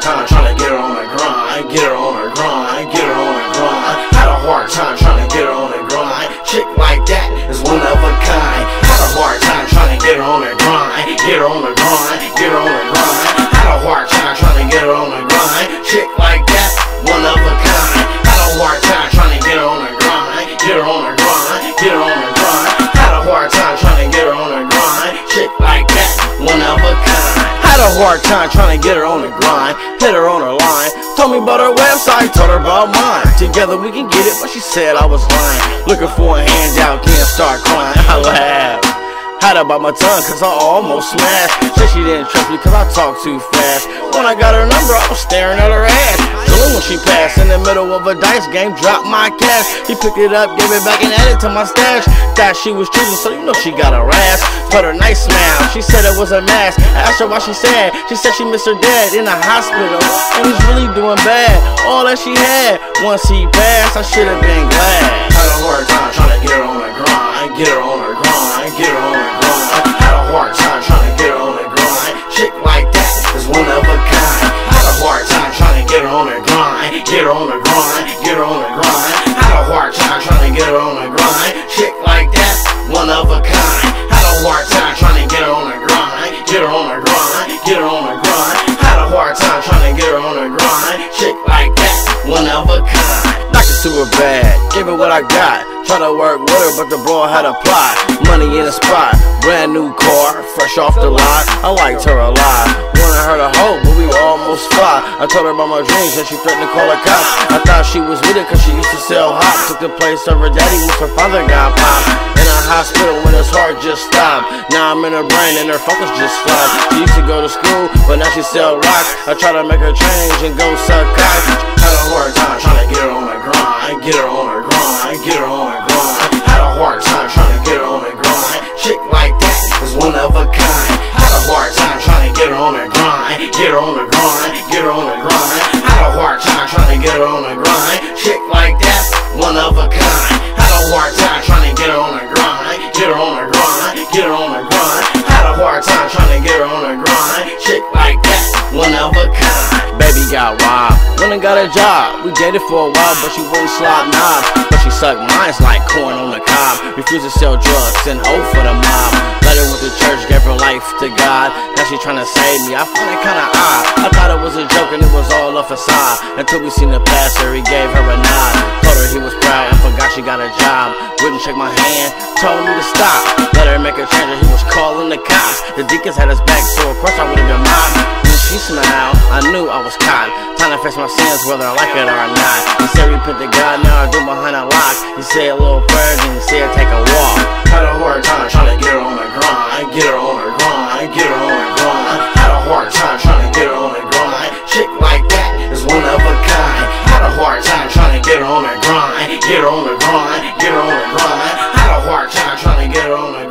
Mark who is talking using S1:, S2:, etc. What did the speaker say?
S1: time trying to get her on the grind, get her on her grind, get her on her hard time trying to get her on the grind, hit her on her line. Told me about her website, told her about mine. Together we can get it, but she said I was lying. Looking for a handout, can't Her by my tongue, cause I almost smashed. Said she didn't trust me, cause I talk too fast. When I got her number, I was staring at her ass. Feeling when she passed in the middle of a dice game, dropped my cash. He picked it up, gave it back, and added to my stash. Thought she was choosing, so you know she got her ass. Put her nice smile, she said it was a mask. I asked her why she sad. She said she missed her dad in the hospital, and he's really doing bad. All that she had, once he passed, I should have been glad. Had a hard time trying to get her on the grind, get her on her grind, get her on get her on the grind. Chick like that, one of a kind. Had a hard time trying to get her on the grind, get her on the grind, get her on the grind. Had a hard time trying to get her on the grind. Chick like that, one of a kind. Knocked it to her bad, gave her what I got. Try to work with her, but the broad had a plot. Money in a spot, brand new car, fresh off the lot. I liked her a lot. Wanted her to hope, but we almost fly. I told her about my dreams, and she threatened to call the cops. I thought she was with it, cause she used to sell hot. Took the place of her daddy once her father got popped. In a hospital when his heart just stopped. Now I'm in her brain and her focus just flopped. She used to go to school, but now she sell rocks. I try to make her change and go suck cock. Had a hard time trying to get her on the grind, get her on her grind, get her on her on the grind, get her on the grind. Had a hard time trying to get her on the grind. Chick like that, one of a kind. Had a hard time trying to get her on the grind, get her on the grind, get her on the grind. Had a hard time trying to get her on the grind. Chick like that, one of a kind. Baby got wild, went and got a job. We dated for a while, but she wouldn't slot knobs. But she sucked mines like corn on the cob. Refused to sell drugs and hope for the mob. Let went to church, gave her life to God. She tryna save me. I find it kinda odd. I thought it was a joke and it was all a facade. Until we seen the pastor, he gave her a nod. Told her he was proud and forgot she got a job. Wouldn't shake my hand, told me to stop. Let her make a change and he was calling the cops. The deacons had his back, so of course I would've been mobbed. When she smiled, I knew I was caught. Time to face my sins, whether I like it or not. He said repent to God, now I do behind a lock. He said a little prayer, and he said get her on the grind. Had a hard time trying to get her on the